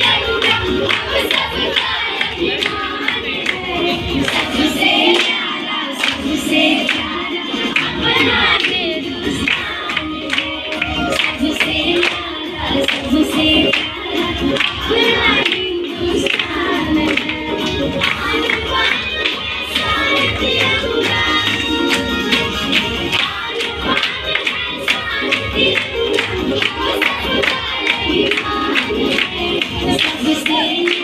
Yeah. This day.